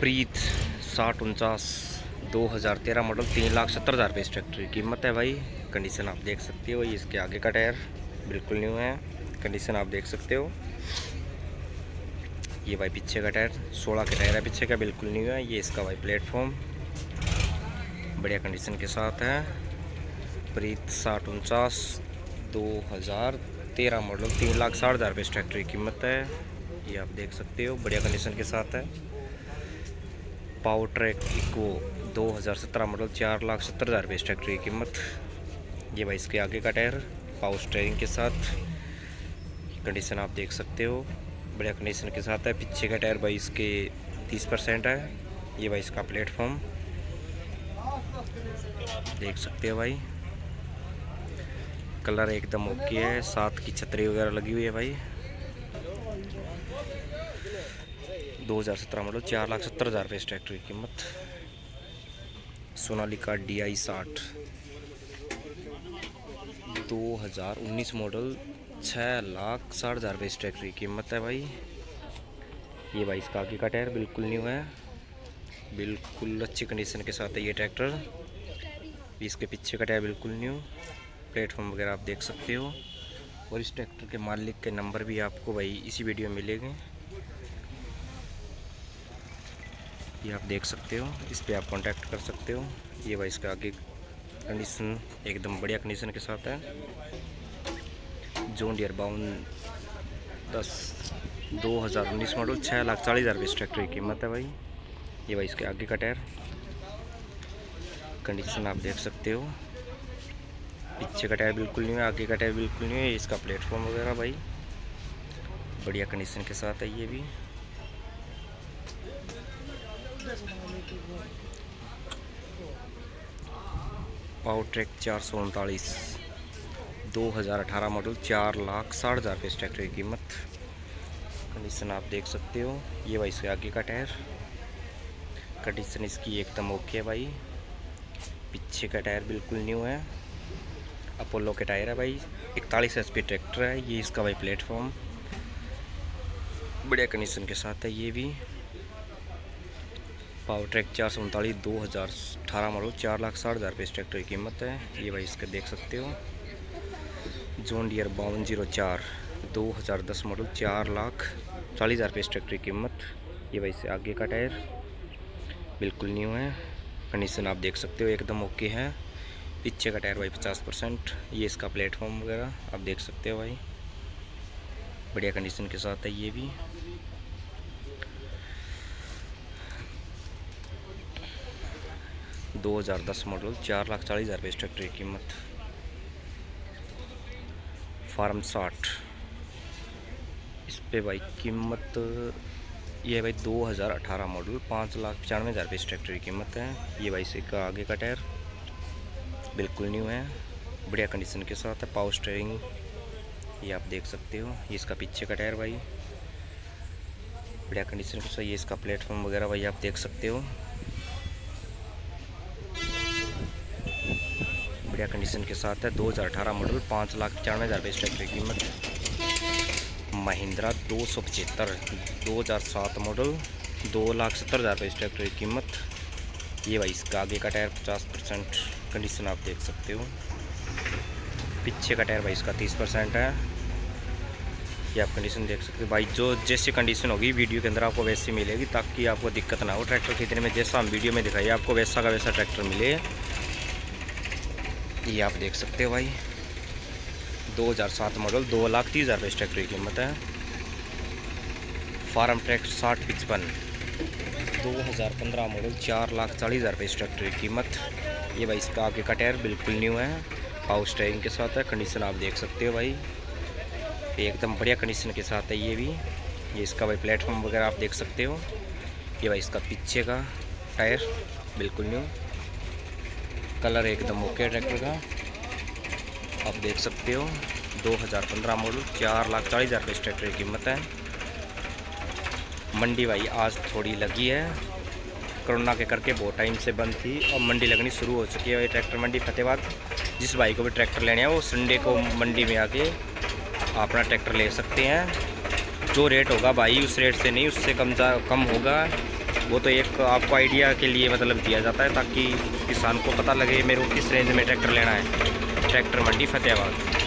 प्रीत साठ उनचास, दो हज़ार तेरह मॉडल तीन लाख सत्तर हज़ार रुपये इस ट्रैक्टर की कीमत है भाई। कंडीशन आप देख सकते हो, ये इसके आगे का टायर बिल्कुल न्यू है। कंडीशन आप देख सकते हो। ये भाई पीछे का टायर सोलह का टायर है पीछे का, बिल्कुल न्यू है। ये इसका भाई प्लेटफॉर्म बढ़िया कंडीशन के साथ है। प्रीत साठ उनचास, दो हज़ार तेरह मॉडल तीन लाख साठ हज़ार रुपये इस ट्रैक्टर की कीमत है। ये आप देख सकते हो, बढ़िया कंडीशन के साथ है। पावर ट्रैक इको 2017 मॉडल चार लाख सत्तर हज़ार रुपये इस ट्रैक्टर की कीमत। ये भाई इसके आगे का टायर, पावर स्टेयरिंग के साथ। कंडीशन आप देख सकते हो, बढ़िया कंडीशन के साथ है। पीछे का टायर भाई इसके 30 परसेंट है। ये भाई इसका प्लेटफॉर्म। देख सकते हो भाई। कलर एकदम ओके है, साथ की छतरी वगैरह लगी हुई है भाई। दो हज़ार सत्रह मॉडल चार लाख सत्तर हज़ार रुपये इस ट्रैक्टर की कीमत। सोनालिका डी आई साठ। दो हज़ार उन्नीस मॉडल छः लाख साठ हज़ार रुपये इस ट्रैक्टर की कीमत है भाई। ये भाई इसका आगे का टायर बिल्कुल न्यू है। बिल्कुल अच्छी कंडीशन के साथ है ये ट्रैक्टर इसके पीछे का टायर बिल्कुल न्यू प्लेटफॉर्म वगैरह आप देख सकते हो। और इस ट्रैक्टर के मालिक के नंबर भी आपको भाई इसी वीडियो में मिलेंगे। ये आप देख सकते हो, इस पर आप कॉन्टैक्ट कर सकते हो। ये भाई इसका आगे कंडीशन एकदम बढ़िया कंडीशन के साथ है। जोन डियर बाउन दस दो हज़ार उन्नीस मॉडल छः लाख चालीस हज़ार इस ट्रैक्टर की कीमत है भाई। ये भाई इसके आगे का टायर कंडीशन आप देख सकते हो। पीछे का टायर बिल्कुल नहीं है, आगे का टायर बिल्कुल नहीं है। इसका प्लेटफॉर्म वगैरह भाई, बढ़िया कंडीशन के साथ है ये भी। पावर ट्रैक चार सौ उनतालीस। दो हज़ार अठारह मॉडल, चार लाख साठ हज़ार रुपये इस ट्रैक्टर की कीमत। कंडीशन आप देख सकते हो, ये भाई इसके आगे का टायर। कंडीशन इसकी एकदम ओके है भाई। पीछे का टायर बिल्कुल न्यू है। अपोलो के टायर है भाई। इकतालीस एच ट्रैक्टर है, ये इसका भाई प्लेटफॉर्म। बढ़िया कंडीशन के साथ है ये भी। पावर ट्रैक चार सौ उनतालीस, दो हज़ार अठारह मॉडल चार लाख साठ हज़ार रुपये इस ट्रैक्टर की कीमत है। ये भाई इसका देख सकते हो। जोन डियर बावन ज़ीरो चार, दो हज़ार दस मॉडल चार लाख चालीस हज़ार रुपये इस ट्रैक्टर की कीमत। ये भाई इससे आगे का टायर बिल्कुल न्यू है। कंडीशन आप देख सकते हो, एकदम ओके है। पीछे का टायर भाई पचास परसेंट। ये इसका प्लेटफॉर्म वगैरह आप देख सकते हो भाई। बढ़िया कंडीशन के साथ है ये भी। 2010 मॉडल, चार लाख चालीस हज़ार रुपये इस ट्रैक्टर की कीमत। फार्म साठ। इस पे भाई कीमत, ये भाई 2018 मॉडल, पाँच लाख पचानवे हज़ार रुपये इस ट्रैक्टर की कीमत है। ये भाई से का आगे का टायर, बिल्कुल न्यू है, बढ़िया कंडीशन के साथ है पावर स्टेयरिंग ये आप देख सकते हो, ये इसका पीछे का टायर भाई। बढ़िया कंडीशन के साथ ये इसका प्लेटफॉर्म वगैरह भाई आप देख सकते हो। बढ़िया कंडीशन के साथ है। 2018 मॉडल पाँच लाख पचानवे हज़ार रुपये इस ट्रैक्टर की कीमत। महिंद्रा दो सौ पचहत्तर, दो हज़ार सात मॉडल दो लाख सत्तर हज़ार रुपये इस ट्रैक्टर की कीमत। ये भाई इसका आगे का टायर पचास परसेंट कंडीशन आप देख सकते हो। पीछे का टायर भाई इसका तीस परसेंट है। ये आप कंडीशन देख सकते हो। भाई जो जैसी कंडीशन होगी वीडियो के अंदर आपको वैसी मिलेगी, ताकि आपको दिक्कत ना हो। ट्रैक्टर खरीदने में जैसा हम वीडियो में दिखाइए, आपको वैसा का वैसा ट्रैक्टर मिले। ये आप देख सकते हो भाई। 2007 मॉडल दो लाख तीस हज़ार रुपये की कीमत है। फार्म ट्रैक साठ पिचपन 2015 मॉडल चार लाख चालीस हज़ार रुपये की कीमत ये भाई इसका आगे का टायर बिल्कुल न्यू है। हाउस स्टेयरिंग के साथ है कंडीशन आप देख सकते हो भाई। एकदम बढ़िया कंडीशन के साथ है ये भी। ये इसका भाई प्लेटफॉर्म वगैरह आप देख सकते हो। ये भाई इसका पीछे का टायर बिल्कुल न्यू कलर एकदम ओके ट्रैक्टर का। आप देख सकते हो 2015 मॉडल चार लाख चालीस हज़ार रुपये इस ट्रैक्टर की कीमत है। मंडी भाई, आज थोड़ी लगी है। कोरोना के करके बहुत टाइम से बंद थी और मंडी लगनी शुरू हो चुकी है। ये ट्रैक्टर मंडी फतेहबाद, जिस भाई को भी ट्रैक्टर लेने हैं, वो संडे को मंडी में आके अपना ट्रैक्टर ले सकते हैं। जो रेट होगा भाई, उस रेट से नहीं, उससे कम कम होगा। वो तो एक आपको आइडिया के लिए मतलब दिया जाता है ताकि किसान को पता लगे मेरे को किस रेंज में ट्रैक्टर लेना है। ट्रैक्टर मंडी फतेहाबाद।